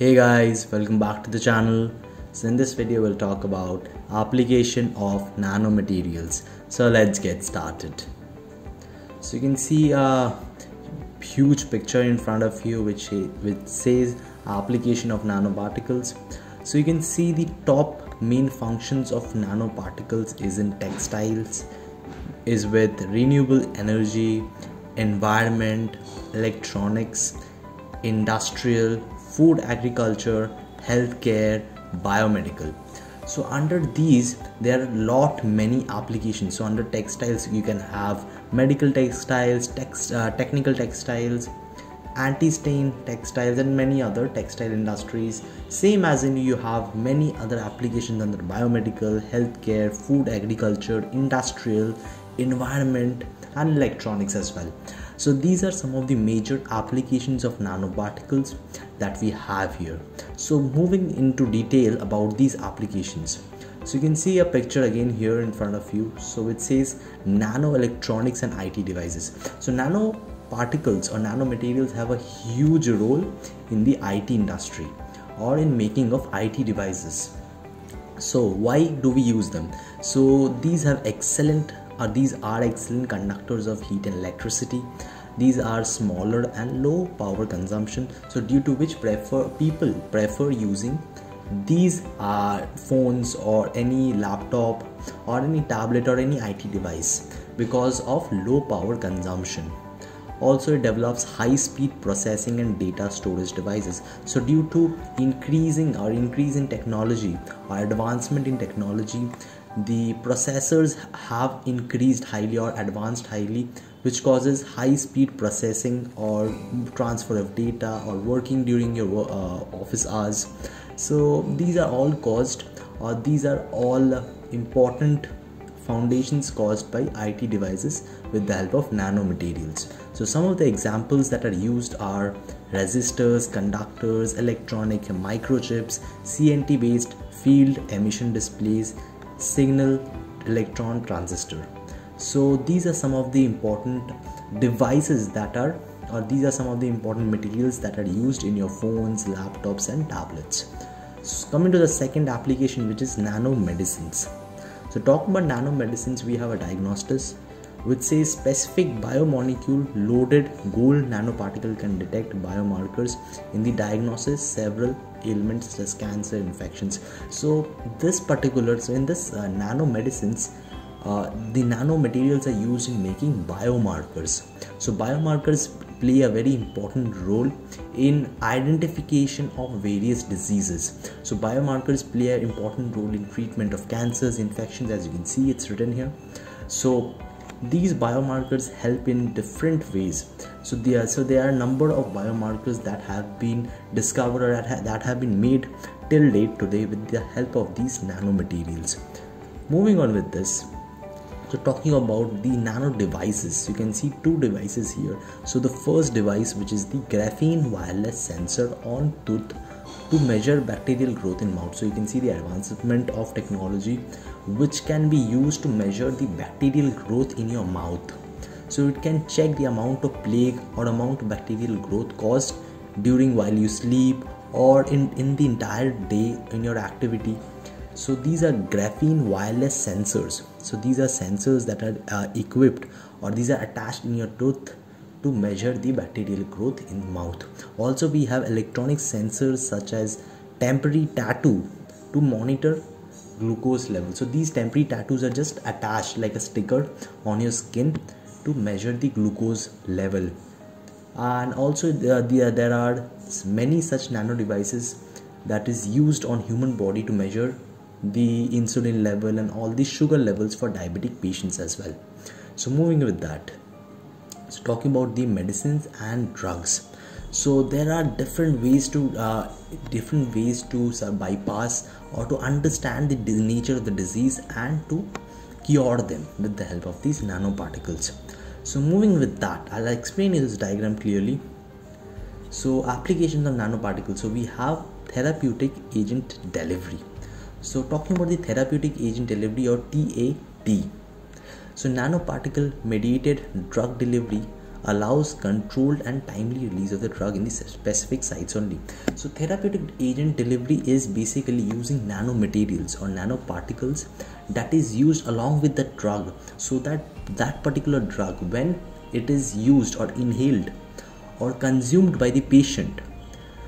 Hey guys, welcome back to the channel. So in this video we'll talk about application of nanomaterials. So let's get started. So you can see a huge picture in front of you which which says application of nanoparticles. So you can see the top main functions of nanoparticles is in textiles, is with renewable energy, environment, electronics, industrial, food agriculture, healthcare, biomedical. So under these there are lot many applications. So under textiles you can have medical textiles, text, uh, technical textiles, anti-stain textiles and many other textile industries same as in you have many other applications under biomedical healthcare food agriculture industrial environment and electronics as well so these are some of the major applications of nanoparticles that we have here. So moving into detail about these applications. So you can see a picture again here in front of you. So it says nano electronics and IT devices. So nano particles or nanomaterials have a huge role in the IT industry or in making of IT devices. So why do we use them? So these have excellent or these are excellent conductors of heat and electricity. These are smaller and low power consumption. So due to which prefer people prefer using these are phones or any laptop or any tablet or any IT device because of low power consumption. Also it develops high speed processing and data storage devices. So due to increasing or increase in technology or advancement in technology the processors have increased highly or advanced highly which causes high speed processing or transfer of data or working during your uh, office hours so these are all caused or these are all important foundations caused by IT devices with the help of nanomaterials. So some of the examples that are used are resistors, conductors, electronic microchips, CNT based field emission displays, single electron transistor. So these are some of the important devices that are or these are some of the important materials that are used in your phones laptops and tablets. So coming to the second application which is nanomedicines. So talking about nanomedicines we have a diagnostics which says specific biomolecule loaded gold nanoparticle can detect biomarkers in the diagnosis several ailments such as cancer infections. So this particular so in this uh, nanomedicines uh, the nanomaterials are used in making biomarkers. So biomarkers play a very important role in identification of various diseases. So biomarkers play an important role in treatment of cancers infections as you can see it's written here. So these biomarkers help in different ways. So there so there are a number of biomarkers that have been discovered or that have been made till date today with the help of these nanomaterials. Moving on with this so talking about the nano devices you can see two devices here. So the first device which is the graphene wireless sensor on tooth to measure bacterial growth in mouth so you can see the advancement of technology which can be used to measure the bacterial growth in your mouth. So it can check the amount of plaque or amount of bacterial growth caused during while you sleep or in, in the entire day in your activity. So these are graphene wireless sensors. So these are sensors that are uh, equipped or these are attached in your tooth to measure the bacterial growth in the mouth. Also we have electronic sensors such as temporary tattoo to monitor glucose level. So these temporary tattoos are just attached like a sticker on your skin to measure the glucose level. And also there, there, there are many such nano devices that is used on human body to measure the insulin level and all the sugar levels for diabetic patients as well. So moving with that so talking about the medicines and drugs. So there are different ways to uh, different ways to bypass or to understand the nature of the disease and to cure them with the help of these nanoparticles. So moving with that i'll explain this diagram clearly. So applications of nanoparticles. So we have therapeutic agent delivery. So talking about the therapeutic agent delivery or TAD. So nanoparticle mediated drug delivery allows controlled and timely release of the drug in the specific sites only. So therapeutic agent delivery is basically using nanomaterials or nanoparticles that is used along with the drug so that that particular drug when it is used or inhaled or consumed by the patient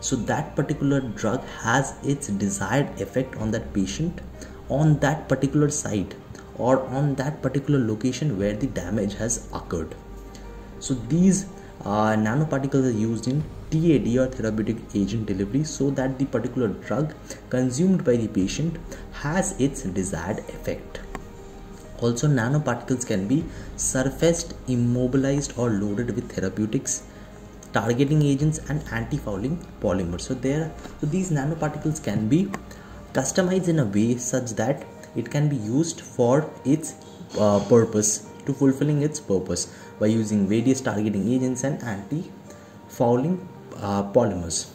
so that particular drug has its desired effect on that patient on that particular site or on that particular location where the damage has occurred so these uh, nanoparticles are used in TAD or therapeutic agent delivery so that the particular drug consumed by the patient has its desired effect. Also, nanoparticles can be surfaced, immobilized, or loaded with therapeutics, targeting agents, and anti-fouling polymers. So there, so these nanoparticles can be customized in a way such that it can be used for its uh, purpose to fulfilling its purpose by using various targeting agents and anti-fouling uh, polymers.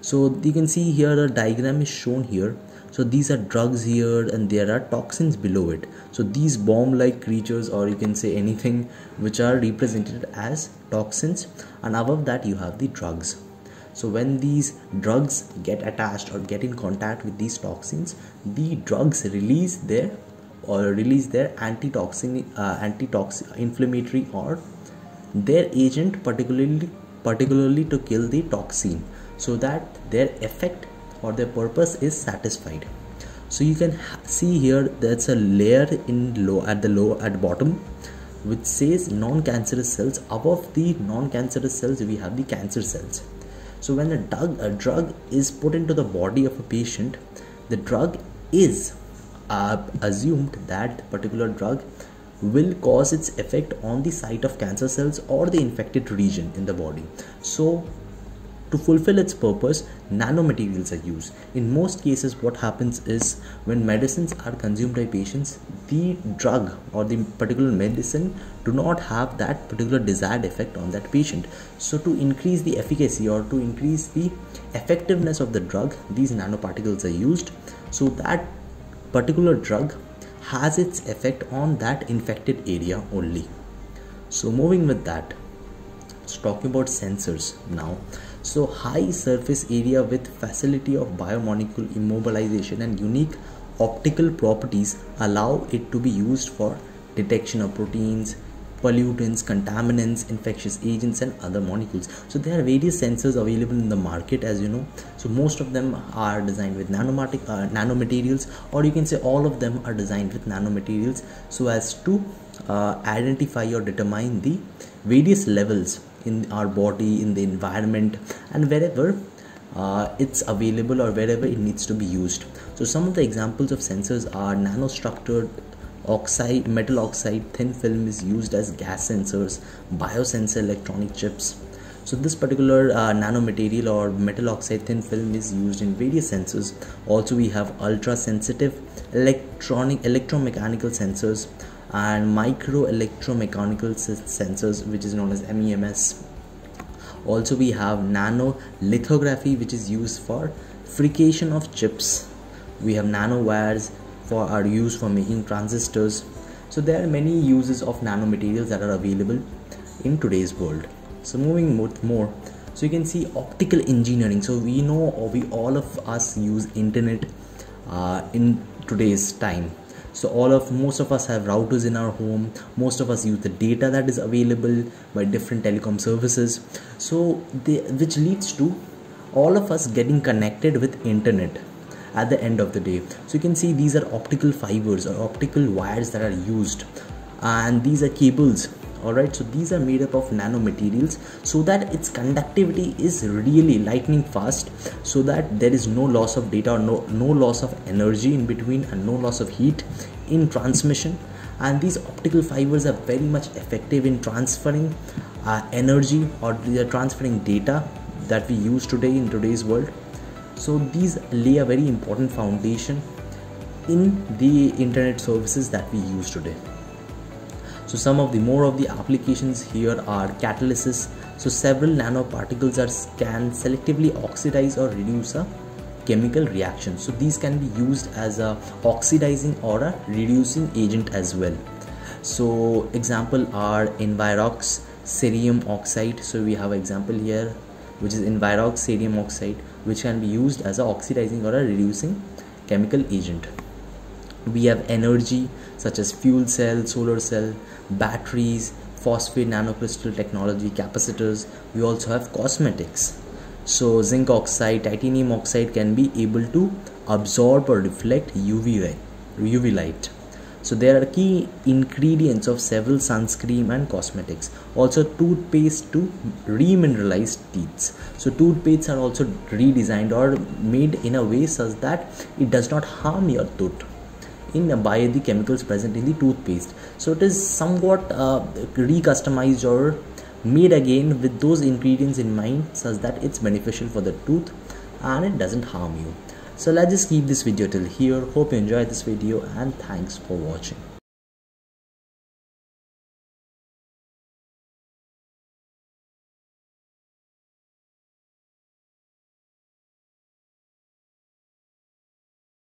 So you can see here the diagram is shown here. So these are drugs here and there are toxins below it. So these bomb like creatures or you can say anything which are represented as toxins and above that you have the drugs so when these drugs get attached or get in contact with these toxins the drugs release their or release their antitoxin uh, antitoxin inflammatory or their agent particularly particularly to kill the toxin so that their effect or their purpose is satisfied. So you can see here that's a layer in low at the low at bottom which says non-cancerous cells. Above the non-cancerous cells we have the cancer cells so when a drug, a drug is put into the body of a patient the drug is uh, assumed that particular drug will cause its effect on the site of cancer cells or the infected region in the body. So to fulfill its purpose nanomaterials are used. In most cases what happens is when medicines are consumed by patients the drug or the particular medicine do not have that particular desired effect on that patient. So to increase the efficacy or to increase the effectiveness of the drug these nanoparticles are used. So that particular drug has its effect on that infected area only. So moving with that let's talk about sensors now so high surface area with facility of biomolecule immobilization and unique optical properties allow it to be used for detection of proteins pollutants, contaminants, infectious agents, and other molecules. So there are various sensors available in the market, as you know. So most of them are designed with nanomatic, uh, nanomaterials, or you can say all of them are designed with nanomaterials, so as to uh, identify or determine the various levels in our body, in the environment, and wherever uh, it's available or wherever it needs to be used. So some of the examples of sensors are nanostructured oxide metal oxide thin film is used as gas sensors biosensor electronic chips. So this particular uh, nanomaterial or metal oxide thin film is used in various sensors. Also we have ultra sensitive electronic electromechanical sensors and micro electromechanical sensors which is known as MEMS also we have nano lithography which is used for fabrication of chips. We have nanowires for are used for making transistors. So there are many uses of nanomaterials that are available in today's world. So moving more. So you can see optical engineering. So we know or we all of us use internet uh, in today's time so all of most of us have routers in our home. Most of us use the data that is available by different telecom services. So which leads to all of us getting connected with internet at the end of the day. So you can see these are optical fibers or optical wires that are used. And these are cables alright so these are made up of nanomaterials so that its conductivity is really lightning fast so that there is no loss of data or no, no loss of energy in between and no loss of heat in transmission. And these optical fibers are very much effective in transferring uh, energy or they are transferring data that we use today in today's world. So these lay a very important foundation in the internet services that we use today so some of the more of the applications here are catalysis. So several nanoparticles are can selectively oxidize or reduce a chemical reaction. So these can be used as a oxidizing or a reducing agent as well. So example are envirox cerium oxide. So we have example here which is Envirox cerium oxide which can be used as a oxidizing or a reducing chemical agent we have energy such as fuel cell solar cell batteries phosphate nanocrystal technology capacitors. We also have cosmetics. So zinc oxide titanium oxide can be able to absorb or reflect uv light uv light. So there are key ingredients of several sunscreen and cosmetics. Also toothpaste to remineralize teeth. So toothpastes are also redesigned or made in a way such that it does not harm your tooth in by the chemicals present in the toothpaste. So it is somewhat uh, recustomized or made again with those ingredients in mind such that it's beneficial for the tooth and it doesn't harm you. So let's just keep this video till here. Hope you enjoyed this video and thanks for watching